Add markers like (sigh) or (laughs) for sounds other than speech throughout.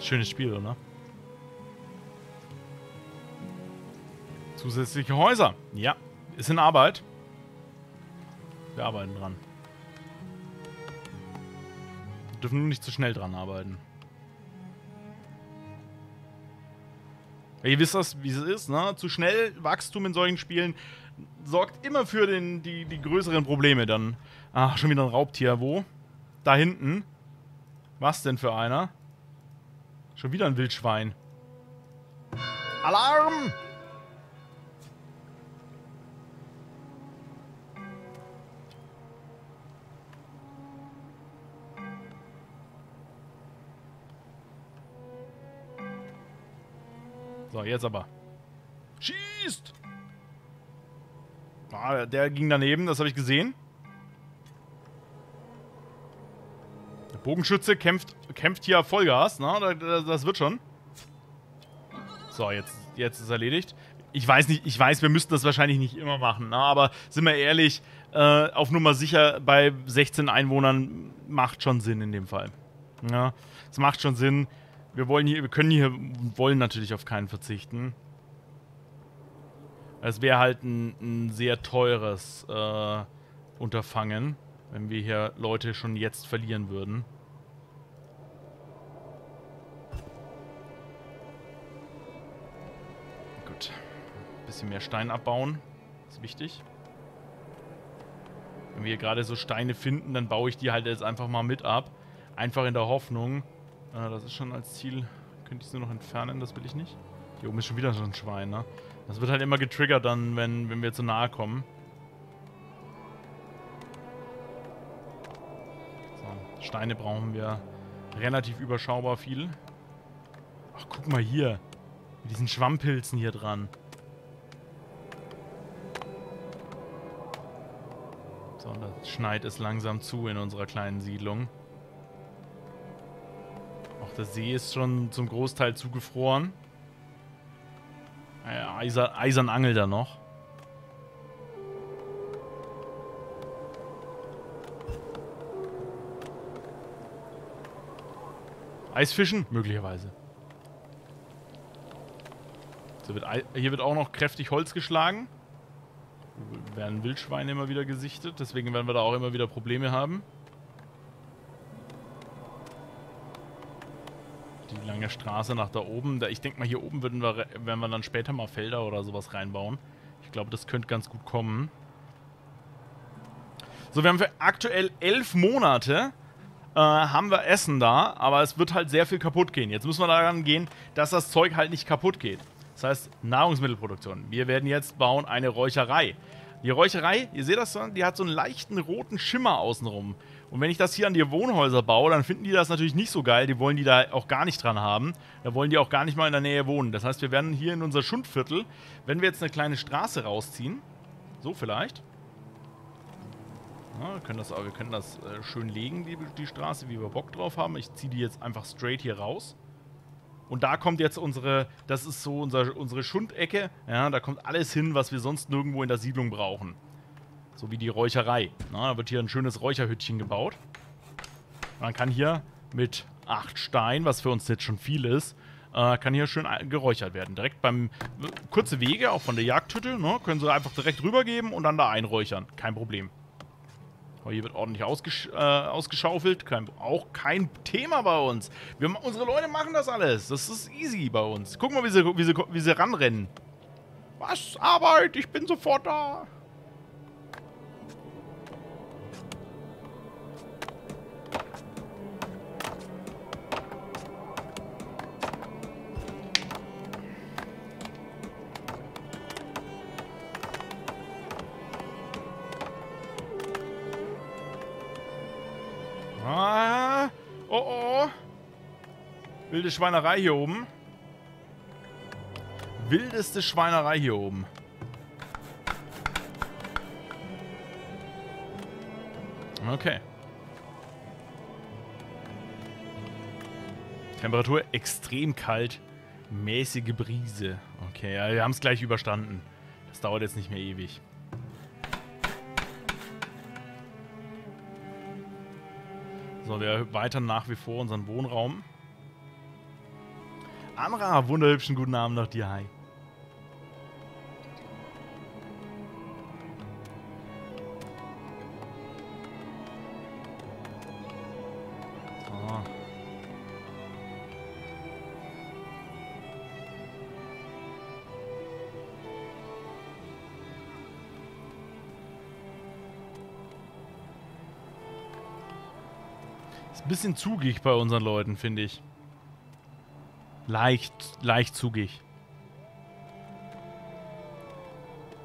Schönes Spiel, oder? Zusätzliche Häuser. Ja, ist in Arbeit. Wir arbeiten dran. Wir dürfen nur nicht zu schnell dran arbeiten. Ihr wisst das, wie es ist, ne? Zu schnell Wachstum in solchen Spielen sorgt immer für den, die, die größeren Probleme dann. Ach, schon wieder ein Raubtier. Wo? Da hinten. Was denn für einer? Schon wieder ein Wildschwein. Alarm! So, jetzt aber. Schießt! Ah, der ging daneben, das habe ich gesehen. Bogenschütze kämpft, kämpft hier Vollgas, ne? Das, wird schon. So, jetzt, jetzt ist erledigt. Ich weiß nicht, ich weiß, wir müssten das wahrscheinlich nicht immer machen, ne? aber sind wir ehrlich, äh, auf Nummer sicher bei 16 Einwohnern macht schon Sinn in dem Fall. Ja, es macht schon Sinn, wir wollen hier, wir können hier, wollen natürlich auf keinen verzichten. Es wäre halt ein, ein, sehr teures äh, Unterfangen, wenn wir hier Leute schon jetzt verlieren würden. Bisschen mehr Stein abbauen. Ist wichtig. Wenn wir hier gerade so Steine finden, dann baue ich die halt jetzt einfach mal mit ab. Einfach in der Hoffnung, äh, das ist schon als Ziel. Könnte ich es nur noch entfernen, das will ich nicht. Hier oben ist schon wieder so ein Schwein, ne? Das wird halt immer getriggert dann, wenn, wenn wir zu nahe kommen. So, Steine brauchen wir relativ überschaubar viel. Ach, guck mal hier. Mit diesen Schwammpilzen hier dran. Das schneit es langsam zu in unserer kleinen Siedlung. Der See ist schon zum Großteil zugefroren. Äh, Eiser, Eisernangel da noch. Eisfischen? Möglicherweise. So wird, hier wird auch noch kräftig Holz geschlagen. Werden Wildschweine immer wieder gesichtet, deswegen werden wir da auch immer wieder Probleme haben. die lange Straße nach da oben. ich denke mal, hier oben würden wir, werden wir dann später mal Felder oder sowas reinbauen. Ich glaube, das könnte ganz gut kommen. So, wir haben für aktuell elf Monate äh, haben wir Essen da, aber es wird halt sehr viel kaputt gehen. Jetzt müssen wir daran gehen, dass das Zeug halt nicht kaputt geht. Das heißt, Nahrungsmittelproduktion. Wir werden jetzt bauen eine Räucherei. Die Räucherei, ihr seht das, die hat so einen leichten roten Schimmer außenrum. Und wenn ich das hier an die Wohnhäuser baue, dann finden die das natürlich nicht so geil. Die wollen die da auch gar nicht dran haben. Da wollen die auch gar nicht mal in der Nähe wohnen. Das heißt, wir werden hier in unser Schundviertel, wenn wir jetzt eine kleine Straße rausziehen, so vielleicht. Ja, wir können das, wir können das äh, schön legen, die, die Straße, wie wir Bock drauf haben. Ich ziehe die jetzt einfach straight hier raus. Und da kommt jetzt unsere, das ist so unser, unsere Schundecke. Ja, da kommt alles hin, was wir sonst nirgendwo in der Siedlung brauchen. So wie die Räucherei. Na, da wird hier ein schönes Räucherhüttchen gebaut. Man kann hier mit 8 Stein, was für uns jetzt schon viel ist, äh, kann hier schön geräuchert werden. Direkt beim kurze Wege, auch von der Jagdhütte, ne, können sie einfach direkt rübergeben und dann da einräuchern. Kein Problem. Aber hier wird ordentlich ausgesch äh, ausgeschaufelt. Kein, auch kein Thema bei uns. Wir, unsere Leute machen das alles. Das ist easy bei uns. Guck mal, wie sie, wie sie, wie sie ranrennen. Was? Arbeit, ich bin sofort da. Wilde Schweinerei hier oben. Wildeste Schweinerei hier oben. Okay. Temperatur extrem kalt. Mäßige Brise. Okay, ja, wir haben es gleich überstanden. Das dauert jetzt nicht mehr ewig. So, wir erweitern nach wie vor unseren Wohnraum. Anra, wunderhübschen guten Abend noch dir, hi. bisschen zugig bei unseren Leuten, finde ich. Leicht, leicht zugig.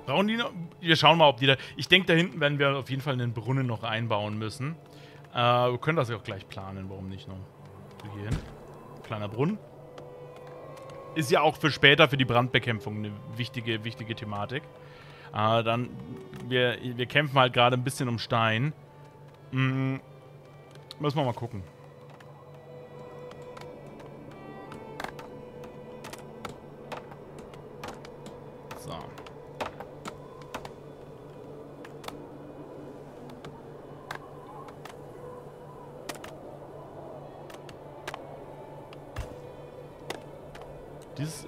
Brauchen die noch? Wir schauen mal, ob die da... Ich denke, da hinten werden wir auf jeden Fall einen Brunnen noch einbauen müssen. Äh, wir können das ja auch gleich planen, warum nicht noch? So hier hin. Kleiner Brunnen. Ist ja auch für später, für die Brandbekämpfung eine wichtige, wichtige Thematik. Äh, dann, wir, wir kämpfen halt gerade ein bisschen um Stein. Mm, Müssen wir mal gucken.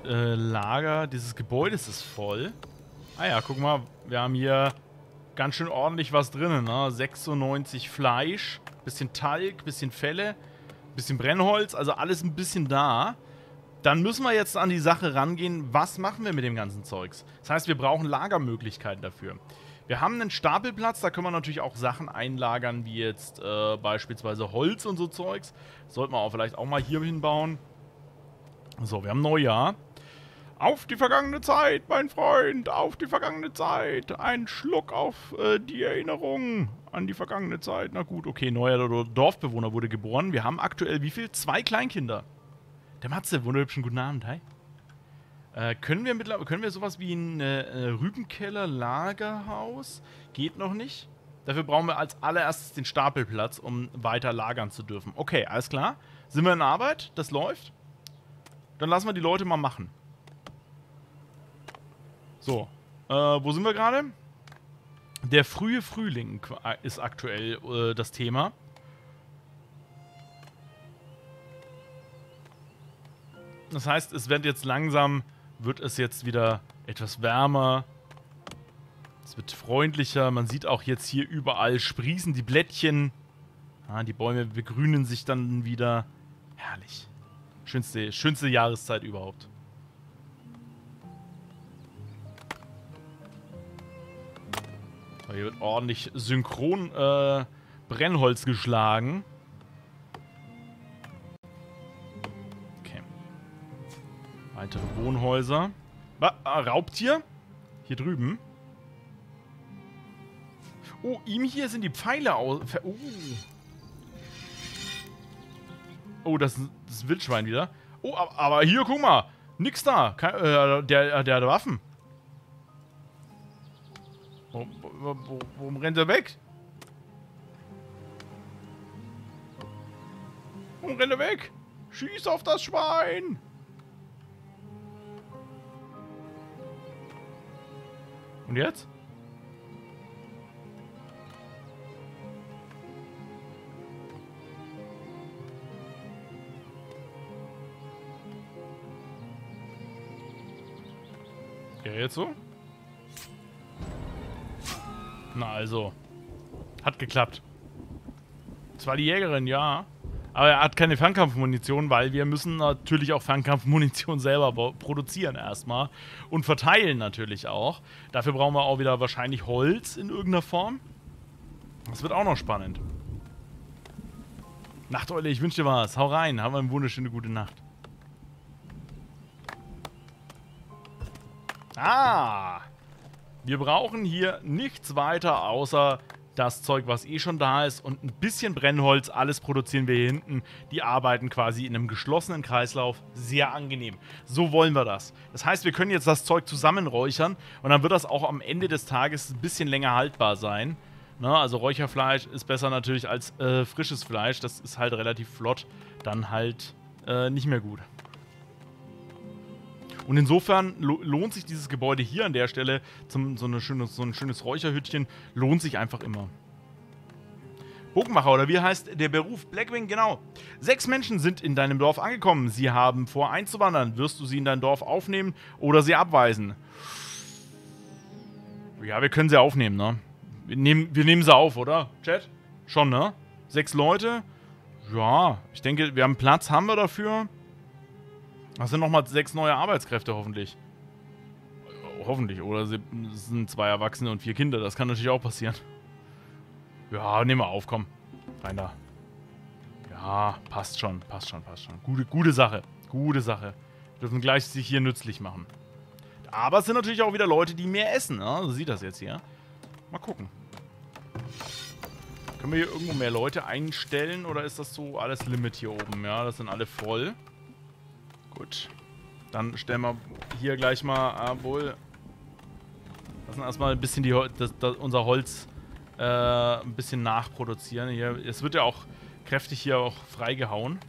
Äh, Lager, dieses Gebäude ist voll. Ah ja, guck mal, wir haben hier ganz schön ordentlich was drin, ne? 96 Fleisch, bisschen Talg, bisschen Felle, bisschen Brennholz, also alles ein bisschen da. Dann müssen wir jetzt an die Sache rangehen, was machen wir mit dem ganzen Zeugs? Das heißt, wir brauchen Lagermöglichkeiten dafür. Wir haben einen Stapelplatz, da können wir natürlich auch Sachen einlagern, wie jetzt äh, beispielsweise Holz und so Zeugs. Sollten wir auch vielleicht auch mal hier hinbauen. So, wir haben Neujahr. Auf die vergangene Zeit, mein Freund, auf die vergangene Zeit. Ein Schluck auf äh, die Erinnerung an die vergangene Zeit. Na gut, okay, neuer Dorfbewohner wurde geboren. Wir haben aktuell wie viel? Zwei Kleinkinder. Der Matze, wunderhübschen guten Abend, hi. Äh, können, wir können wir sowas wie ein äh, Rübenkeller, Lagerhaus? Geht noch nicht. Dafür brauchen wir als allererstes den Stapelplatz, um weiter lagern zu dürfen. Okay, alles klar. Sind wir in Arbeit? Das läuft? Dann lassen wir die Leute mal machen. So, äh, wo sind wir gerade? Der frühe Frühling ist aktuell äh, das Thema. Das heißt, es wird jetzt langsam, wird es jetzt wieder etwas wärmer. Es wird freundlicher. Man sieht auch jetzt hier überall sprießen die Blättchen. Ah, die Bäume begrünen sich dann wieder. Herrlich. Schönste, schönste Jahreszeit überhaupt. Hier wird ordentlich synchron äh, Brennholz geschlagen. Okay. Weitere Wohnhäuser. Ah, Raubtier? Hier drüben. Oh, ihm hier sind die Pfeile aus... Oh. Oh, das ist das Wildschwein wieder. Oh, aber hier, guck mal. Nix da. Kein, äh, der, der hat Waffen. Warum, rennt er weg? Warum rennt er weg? Schieß auf das Schwein! Und jetzt? Ja, jetzt so? Na also. Hat geklappt. Zwar die Jägerin, ja. Aber er hat keine Fernkampfmunition, weil wir müssen natürlich auch Fernkampfmunition (laughs) selber produzieren erstmal. Und verteilen natürlich auch. Dafür brauchen wir auch wieder wahrscheinlich Holz in irgendeiner Form. Das wird auch noch spannend. Nachteule, ich wünsche dir was. Hau rein. Haben wir eine wunderschöne gute Nacht. Ah! Wir brauchen hier nichts weiter, außer das Zeug, was eh schon da ist und ein bisschen Brennholz. Alles produzieren wir hier hinten. Die arbeiten quasi in einem geschlossenen Kreislauf. Sehr angenehm. So wollen wir das. Das heißt, wir können jetzt das Zeug zusammenräuchern und dann wird das auch am Ende des Tages ein bisschen länger haltbar sein. Ne? Also Räucherfleisch ist besser natürlich als äh, frisches Fleisch. Das ist halt relativ flott. Dann halt äh, nicht mehr gut. Und insofern lohnt sich dieses Gebäude hier an der Stelle, zum, so, schöne, so ein schönes Räucherhüttchen, lohnt sich einfach immer. Bogenmacher oder wie heißt der Beruf? Blackwing, genau. Sechs Menschen sind in deinem Dorf angekommen. Sie haben vor einzuwandern. Wirst du sie in dein Dorf aufnehmen oder sie abweisen? Ja, wir können sie aufnehmen, ne? Wir nehmen, wir nehmen sie auf, oder? Chat? Schon, ne? Sechs Leute? Ja, ich denke, wir haben Platz, haben wir dafür. Das sind nochmal sechs neue Arbeitskräfte, hoffentlich. Hoffentlich, oder sie sind zwei Erwachsene und vier Kinder. Das kann natürlich auch passieren. Ja, nehmen wir auf, komm. Rein da. Ja, passt schon, passt schon, passt schon. Gute, gute Sache. Gute Sache. Wir dürfen gleich sich hier nützlich machen. Aber es sind natürlich auch wieder Leute, die mehr essen. Ne? So sieht das jetzt hier. Mal gucken. Können wir hier irgendwo mehr Leute einstellen oder ist das so alles Limit hier oben? Ja, das sind alle voll. Gut. Dann stellen wir hier gleich mal, obwohl... Lassen erstmal ein bisschen die, das, das, unser Holz äh, ein bisschen nachproduzieren. Hier, es wird ja auch kräftig hier auch freigehauen.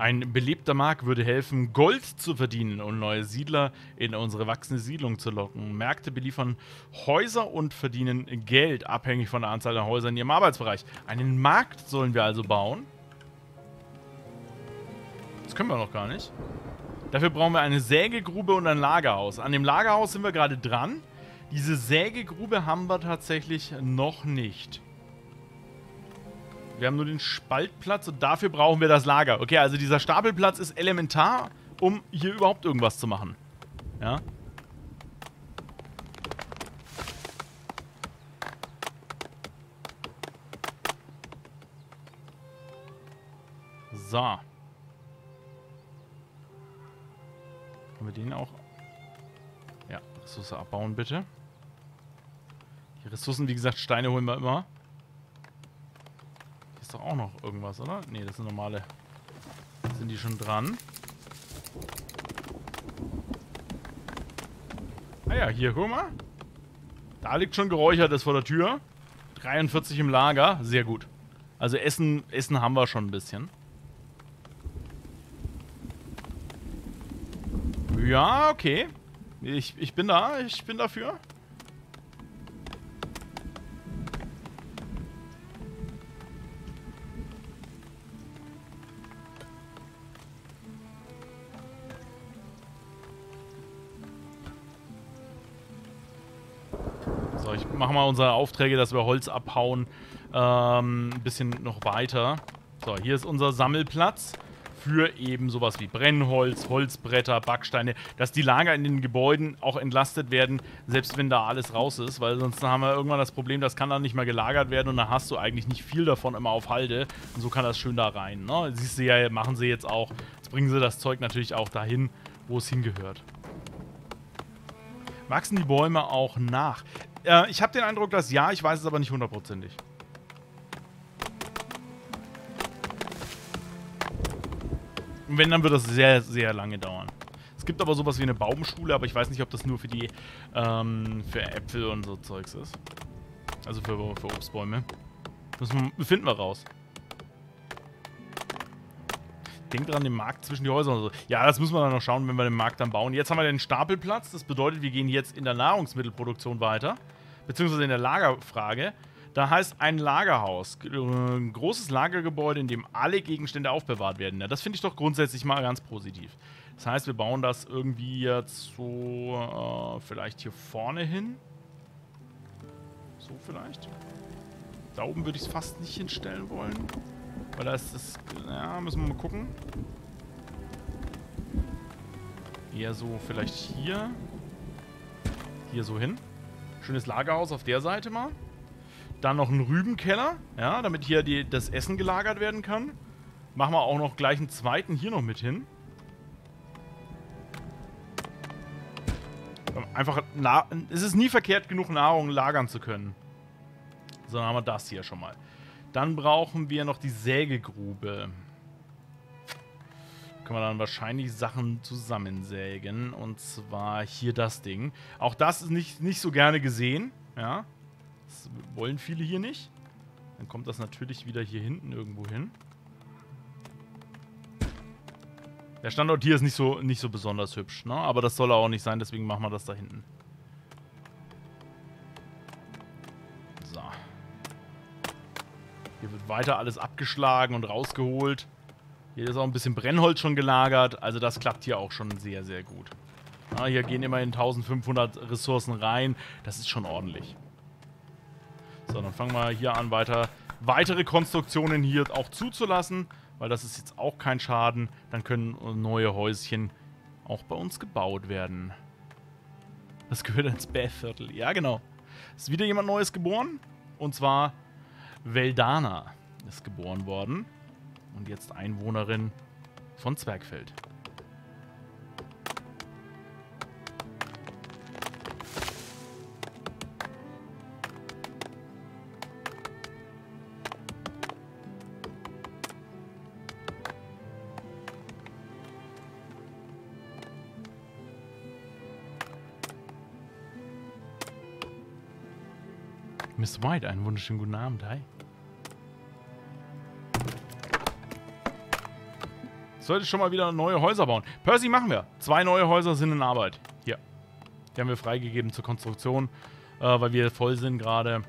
Ein belebter Markt würde helfen, Gold zu verdienen und neue Siedler in unsere wachsende Siedlung zu locken. Märkte beliefern Häuser und verdienen Geld, abhängig von der Anzahl der Häuser in ihrem Arbeitsbereich. Einen Markt sollen wir also bauen. Das können wir noch gar nicht. Dafür brauchen wir eine Sägegrube und ein Lagerhaus. An dem Lagerhaus sind wir gerade dran. Diese Sägegrube haben wir tatsächlich noch nicht. Wir haben nur den Spaltplatz und dafür brauchen wir das Lager. Okay, also dieser Stapelplatz ist elementar, um hier überhaupt irgendwas zu machen. Ja. So. Können wir den auch... Ja, Ressource abbauen bitte. Die Ressourcen, wie gesagt, Steine holen wir immer ist doch auch noch irgendwas, oder? Ne, das sind normale. Sind die schon dran? Ah ja, hier, guck mal. Da liegt schon geräuchertes vor der Tür. 43 im Lager. Sehr gut. Also Essen, Essen haben wir schon ein bisschen. Ja, okay. Ich, ich bin da. Ich bin dafür. Machen wir unsere Aufträge, dass wir Holz abhauen, ähm, ein bisschen noch weiter. So, hier ist unser Sammelplatz für eben sowas wie Brennholz, Holzbretter, Backsteine, dass die Lager in den Gebäuden auch entlastet werden, selbst wenn da alles raus ist, weil sonst haben wir irgendwann das Problem, das kann dann nicht mehr gelagert werden und dann hast du eigentlich nicht viel davon immer auf Halde und so kann das schön da rein. Ne? Siehst du ja, machen sie jetzt auch. Jetzt bringen sie das Zeug natürlich auch dahin, wo es hingehört. Wachsen die Bäume auch nach? Äh, ich habe den Eindruck, dass ja, ich weiß es aber nicht hundertprozentig. Und wenn, dann wird das sehr, sehr lange dauern. Es gibt aber sowas wie eine Baumschule, aber ich weiß nicht, ob das nur für die, ähm, für Äpfel und so Zeugs ist. Also für, für Obstbäume. Das finden wir raus. Denk dran, den Markt zwischen die Häuser und so. Ja, das müssen wir dann noch schauen, wenn wir den Markt dann bauen. Jetzt haben wir den Stapelplatz. Das bedeutet, wir gehen jetzt in der Nahrungsmittelproduktion weiter. Beziehungsweise in der Lagerfrage. Da heißt ein Lagerhaus. Ein großes Lagergebäude, in dem alle Gegenstände aufbewahrt werden. Ja, das finde ich doch grundsätzlich mal ganz positiv. Das heißt, wir bauen das irgendwie jetzt so äh, vielleicht hier vorne hin. So vielleicht. Da oben würde ich es fast nicht hinstellen wollen. Weil da ist das... Ja, müssen wir mal gucken. Eher so vielleicht hier. Hier so hin. Schönes Lagerhaus auf der Seite mal. Dann noch ein Rübenkeller, ja, damit hier die, das Essen gelagert werden kann. Machen wir auch noch gleich einen zweiten hier noch mit hin. Einfach, es ist nie verkehrt genug Nahrung lagern zu können. So, dann haben wir das hier schon mal. Dann brauchen wir noch die Sägegrube. Können wir dann wahrscheinlich Sachen zusammensägen. Und zwar hier das Ding. Auch das ist nicht, nicht so gerne gesehen. Ja. Das wollen viele hier nicht. Dann kommt das natürlich wieder hier hinten irgendwo hin. Der Standort hier ist nicht so, nicht so besonders hübsch, ne? Aber das soll er auch nicht sein, deswegen machen wir das da hinten. Weiter alles abgeschlagen und rausgeholt. Hier ist auch ein bisschen Brennholz schon gelagert. Also das klappt hier auch schon sehr, sehr gut. Ja, hier gehen immerhin 1500 Ressourcen rein. Das ist schon ordentlich. So, dann fangen wir hier an, weiter weitere Konstruktionen hier auch zuzulassen weil das ist jetzt auch kein Schaden. Dann können neue Häuschen auch bei uns gebaut werden. Das gehört ins Bähviertel. Ja, genau. Ist wieder jemand Neues geboren. Und zwar Veldana ist geboren worden. Und jetzt Einwohnerin von Zwergfeld. Miss White, einen wunderschönen guten Abend. Hi. Sollte schon mal wieder neue Häuser bauen. Percy, machen wir. Zwei neue Häuser sind in Arbeit. Hier. Die haben wir freigegeben zur Konstruktion, äh, weil wir voll sind gerade.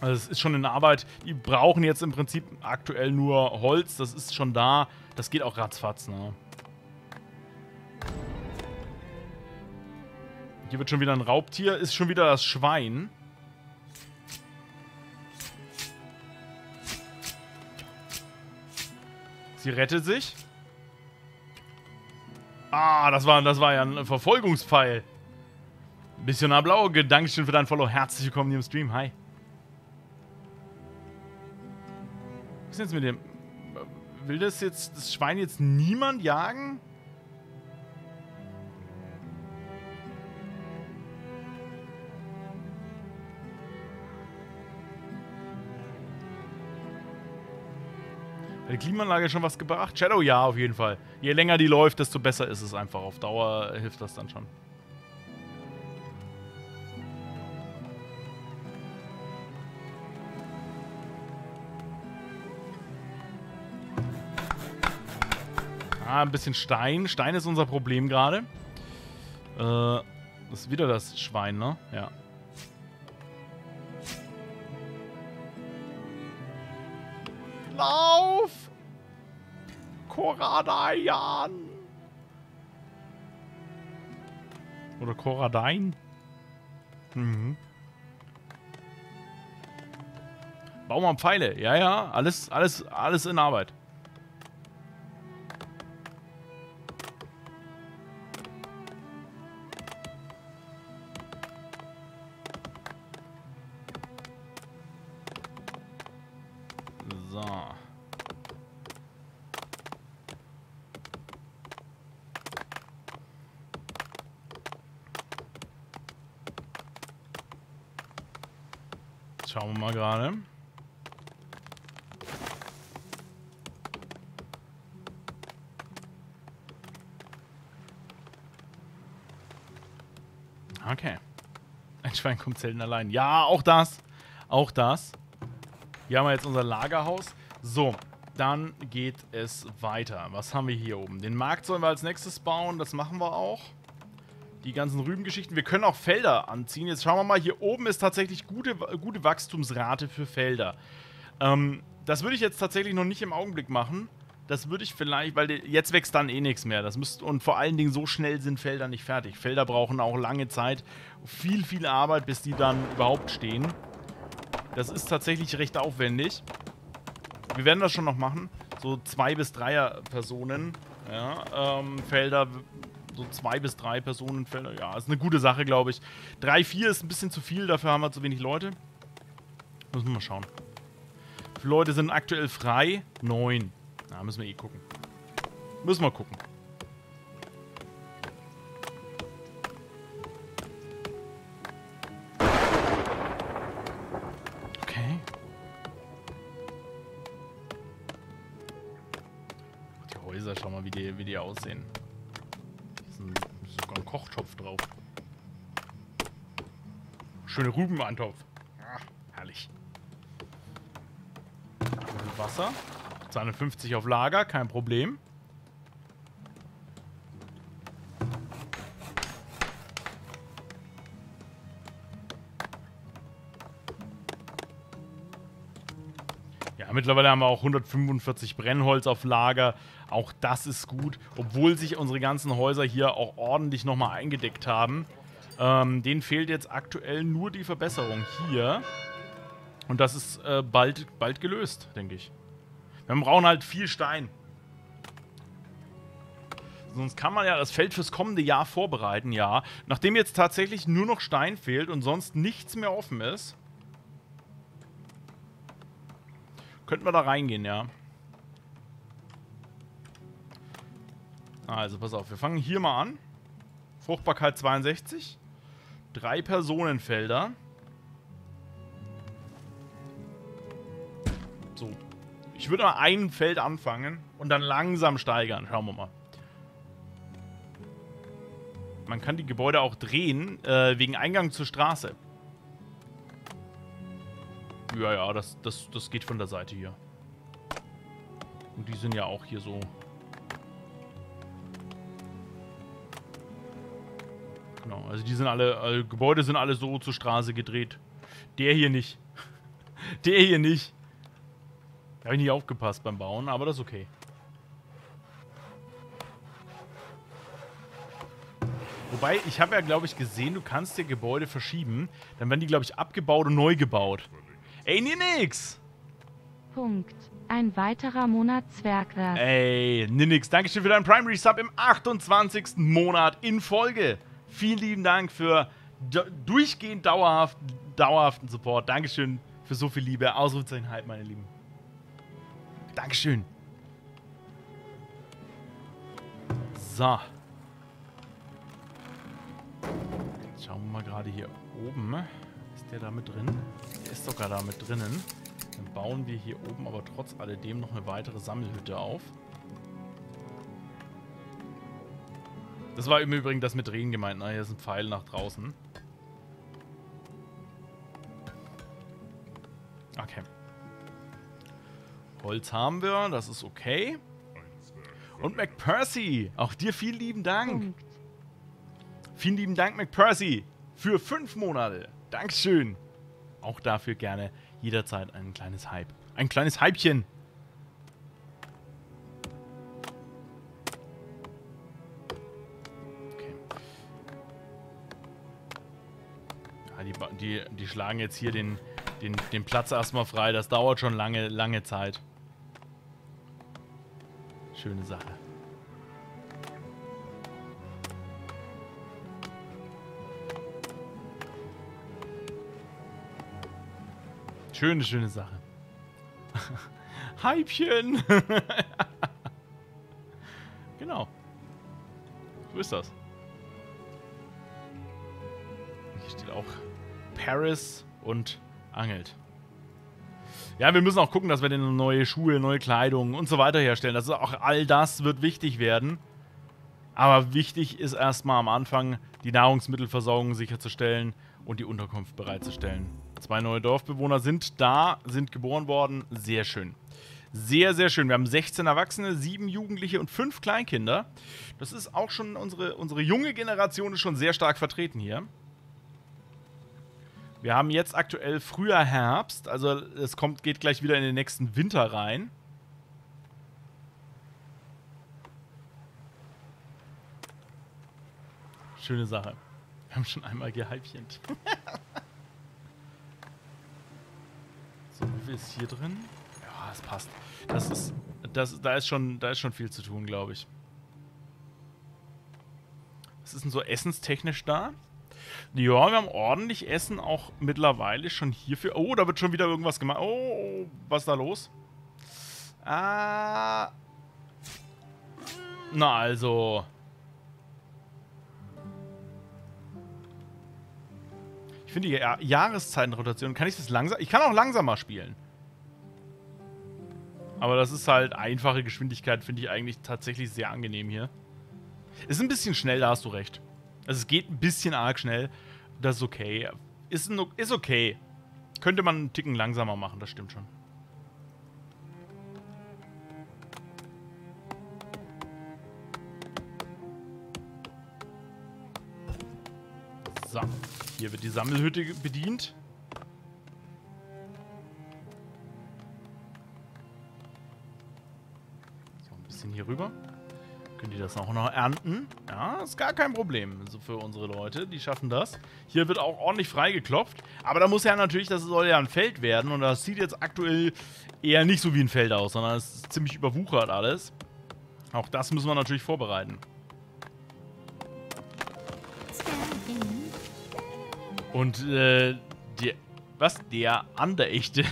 Also es ist schon in Arbeit. Die brauchen jetzt im Prinzip aktuell nur Holz. Das ist schon da. Das geht auch ratzfatz, ne? Hier wird schon wieder ein Raubtier. Ist schon wieder das Schwein. Sie rettet sich. Ah, das war, das war ja ein Verfolgungspfeil. Missionar Blau, Dankeschön für dein Follow. Herzlich willkommen hier im Stream. Hi. Was ist jetzt mit dem... Will das jetzt, das Schwein jetzt niemand jagen? Die Klimaanlage schon was gebracht? Shadow ja, auf jeden Fall. Je länger die läuft, desto besser ist es einfach. Auf Dauer hilft das dann schon. Ah, ein bisschen Stein. Stein ist unser Problem gerade. Äh, das ist wieder das Schwein, ne? Ja. Lauf! Koradayan. Oder Koradain. Mhm. Bau mal Pfeile. Ja, ja. Alles, alles, alles in Arbeit. Kommt selten allein. Ja, auch das. Auch das. Hier haben wir jetzt unser Lagerhaus. So, dann geht es weiter. Was haben wir hier oben? Den Markt sollen wir als nächstes bauen. Das machen wir auch die ganzen Rübengeschichten. Wir können auch Felder anziehen. Jetzt schauen wir mal, hier oben ist tatsächlich gute, gute Wachstumsrate für Felder. Ähm, das würde ich jetzt tatsächlich noch nicht im Augenblick machen. Das würde ich vielleicht, weil jetzt wächst dann eh nichts mehr. Das müsst, und vor allen Dingen so schnell sind Felder nicht fertig. Felder brauchen auch lange Zeit, viel, viel Arbeit, bis die dann überhaupt stehen. Das ist tatsächlich recht aufwendig. Wir werden das schon noch machen. So zwei bis dreier Personen. Ja, ähm, Felder so zwei bis drei Personenfelder. Ja, ist eine gute Sache, glaube ich. Drei, vier ist ein bisschen zu viel, dafür haben wir zu wenig Leute. Müssen wir mal schauen. Wie viele Leute sind aktuell frei? Neun. Na, müssen wir eh gucken. Müssen wir gucken. Okay. Die Häuser, schau mal, wie die, wie die aussehen sogar ein Kochtopf drauf. Schöne Rübenantopf. Ah, herrlich. Wasser. 250 auf Lager, kein Problem. Ja, mittlerweile haben wir auch 145 Brennholz auf Lager. Auch das ist gut, obwohl sich unsere ganzen Häuser hier auch ordentlich nochmal eingedeckt haben. Ähm, denen fehlt jetzt aktuell nur die Verbesserung hier. Und das ist äh, bald, bald gelöst, denke ich. Wir brauchen halt viel Stein. Sonst kann man ja das Feld fürs kommende Jahr vorbereiten, ja. Nachdem jetzt tatsächlich nur noch Stein fehlt und sonst nichts mehr offen ist, könnten wir da reingehen, ja. Also, pass auf, wir fangen hier mal an. Fruchtbarkeit 62. Drei Personenfelder. Ich würde mal ein Feld anfangen und dann langsam steigern. Schauen wir mal. Man kann die Gebäude auch drehen, äh, wegen Eingang zur Straße. Ja, ja, das, das, das geht von der Seite hier. Und die sind ja auch hier so. Genau, also die sind alle, äh, Gebäude sind alle so zur Straße gedreht. Der hier nicht. (laughs) Der hier nicht. Da habe ich nicht aufgepasst beim Bauen, aber das ist okay. Wobei, ich habe ja, glaube ich, gesehen, du kannst dir Gebäude verschieben. Dann werden die, glaube ich, abgebaut und neu gebaut. Ey, nee, nix! Punkt. Ein weiterer Monat Zwergwerk. Ey, Ninix, Dankeschön für deinen Primary Sub im 28. Monat in Folge. Vielen lieben Dank für durchgehend dauerhaft, dauerhaften Support. Dankeschön für so viel Liebe. Ausrufezeichen halt, meine Lieben. Dankeschön. So. Jetzt schauen wir mal gerade hier oben. Ist der da mit drin? Der ist sogar da mit drinnen. Dann bauen wir hier oben aber trotz alledem noch eine weitere Sammelhütte auf. Das war im Übrigen das mit Regen gemeint. Na, hier ist ein Pfeil nach draußen. Okay. Holz haben wir, das ist okay. Und McPercy, auch dir vielen lieben Dank. Punkt. Vielen lieben Dank, McPercy, für fünf Monate. Dankeschön. Auch dafür gerne jederzeit ein kleines Hype. Ein kleines Hypchen. Okay. Ja, die, die, die schlagen jetzt hier den, den, den Platz erstmal frei. Das dauert schon lange, lange Zeit. Schöne Sache. Schöne, schöne Sache. (laughs) Hypchen! (laughs) genau. So ist das. Hier steht auch Paris und angelt. Ja, wir müssen auch gucken, dass wir denn neue Schuhe, neue Kleidung und so weiter herstellen. Das ist auch all das wird wichtig werden. Aber wichtig ist erstmal am Anfang die Nahrungsmittelversorgung sicherzustellen und die Unterkunft bereitzustellen. Zwei neue Dorfbewohner sind da, sind geboren worden. Sehr schön. Sehr, sehr schön. Wir haben 16 Erwachsene, 7 Jugendliche und 5 Kleinkinder. Das ist auch schon, unsere, unsere junge Generation ist schon sehr stark vertreten hier. Wir haben jetzt aktuell früher Herbst, also es kommt, geht gleich wieder in den nächsten Winter rein. Schöne Sache. Wir haben schon einmal gehypchend. (laughs) So, wie viel ist hier drin? Ja, es passt. Das ist, das, da ist schon, da ist schon viel zu tun, glaube ich. Was ist denn so essenstechnisch da? Ja, wir haben ordentlich Essen auch mittlerweile schon hierfür. Oh, da wird schon wieder irgendwas gemacht. Oh, was ist da los? Ah. Na also. Ich finde die ja Jahreszeitenrotation, kann ich das langsam... Ich kann auch langsamer spielen. Aber das ist halt einfache Geschwindigkeit, finde ich eigentlich tatsächlich sehr angenehm hier. Ist ein bisschen schnell, da hast du recht. Also es geht ein bisschen arg schnell. Das ist okay. Ist, ein, ist okay. Könnte man einen Ticken langsamer machen, das stimmt schon. So, hier wird die Sammelhütte bedient. So, ein bisschen hier rüber. Können die das auch noch ernten? Ja, ist gar kein Problem so für unsere Leute. Die schaffen das. Hier wird auch ordentlich freigeklopft. Aber da muss ja natürlich, das soll ja ein Feld werden. Und das sieht jetzt aktuell eher nicht so wie ein Feld aus, sondern es ist ziemlich überwuchert alles. Auch das müssen wir natürlich vorbereiten. Und, äh, der, was? Der Anderechte.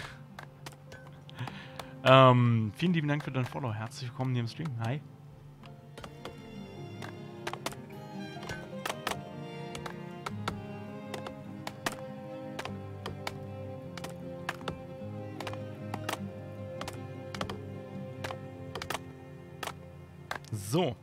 (laughs) ähm, vielen lieben Dank für dein Follow. Herzlich willkommen hier im Stream. Hi. So.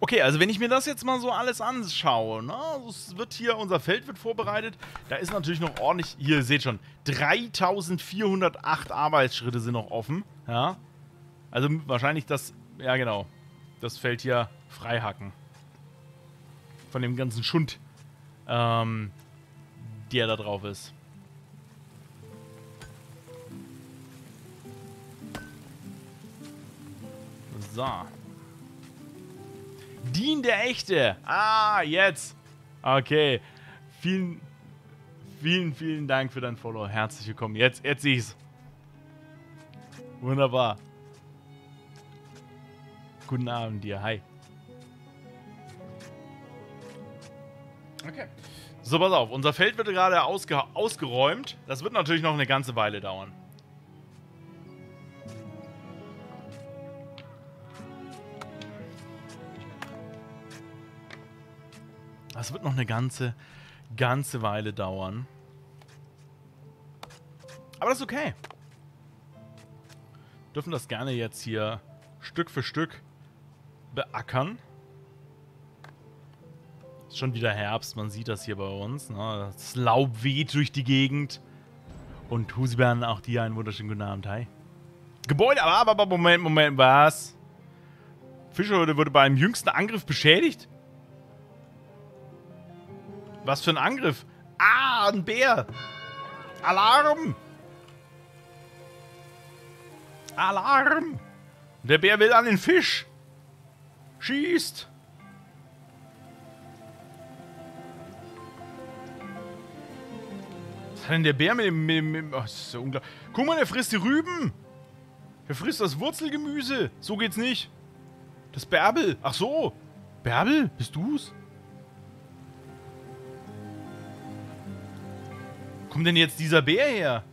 Okay, also wenn ich mir das jetzt mal so alles anschaue, ne, es wird hier, unser Feld wird vorbereitet, da ist natürlich noch ordentlich, hier, ihr seht schon, 3408 Arbeitsschritte sind noch offen, ja. Also wahrscheinlich das, ja genau, das Feld hier freihacken. Von dem ganzen Schund, ähm, der da drauf ist. So. Dean der Echte. Ah, jetzt. Okay. Vielen, vielen, vielen Dank für dein Follow. Herzlich willkommen. Jetzt, jetzt sehe ich's. Wunderbar. Guten Abend dir. Hi. Okay. So, pass auf. Unser Feld wird gerade ausge ausgeräumt. Das wird natürlich noch eine ganze Weile dauern. Das wird noch eine ganze, ganze Weile dauern. Aber das ist okay. Wir dürfen das gerne jetzt hier Stück für Stück beackern. Ist schon wieder Herbst, man sieht das hier bei uns. Ne? Das Laub weht durch die Gegend. Und Husibern, auch dir einen wunderschönen guten Abend. Hi. Gebäude, aber, aber, Moment, Moment, was? Fischer wurde bei einem jüngsten Angriff beschädigt? Was für ein Angriff? Ah, ein Bär. Alarm. Alarm. Der Bär will an den Fisch. Schießt. Was hat denn der Bär mit dem... Mit dem, oh, das ist ja unglaublich. Guck mal, der frisst die Rüben. Der frisst das Wurzelgemüse. So geht's nicht. Das Bärbel. Ach so. Bärbel, bist du's? Kommt denn jetzt dieser Bär her?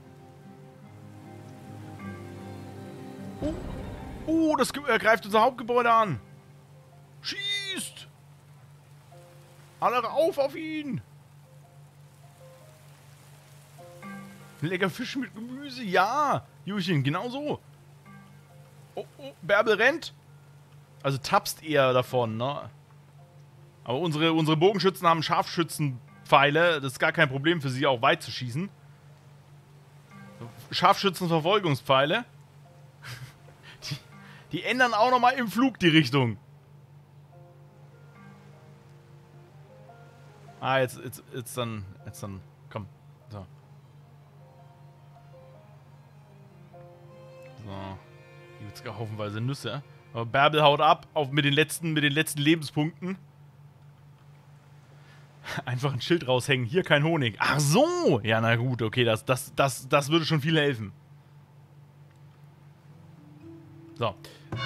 Oh, oh das er greift unser Hauptgebäude an. Schießt! Alle rauf auf ihn! Lecker Fisch mit Gemüse, ja! Juchen, genau so. Oh, oh, Bärbel rennt. Also tapst eher davon, ne? Aber unsere, unsere Bogenschützen haben Scharfschützen Pfeile. Das ist gar kein Problem für sie, auch weit zu schießen. Scharfschützenverfolgungspfeile. (laughs) Die, die ändern auch nochmal im Flug die Richtung. Ah, jetzt, jetzt, jetzt dann, jetzt dann, komm. So. So. Hier gibt's haufenweise Nüsse. Aber Bärbel haut ab, auf, mit den letzten, mit den letzten Lebenspunkten. (laughs) Einfach ein Schild raushängen. Hier kein Honig. Ach so! Ja, na gut, okay, das, das, das, das würde schon viel helfen. So.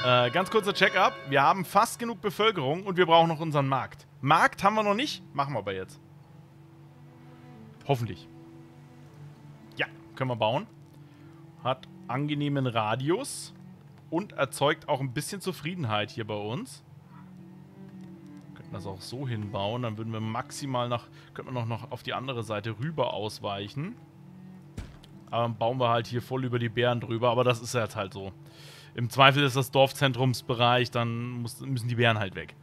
Äh, ganz kurzer Check-up. Wir haben fast genug Bevölkerung und wir brauchen noch unseren Markt. Markt haben wir noch nicht. Machen wir aber jetzt. Hoffentlich. Ja, können wir bauen. Hat angenehmen Radius und erzeugt auch ein bisschen Zufriedenheit hier bei uns das auch so hinbauen. Dann würden wir maximal nach, könnte man noch, noch auf die andere Seite rüber ausweichen. Aber dann bauen wir halt hier voll über die Bären drüber. Aber das ist jetzt halt so. Im Zweifel ist das Dorfzentrumsbereich, dann muss, müssen die Bären halt weg.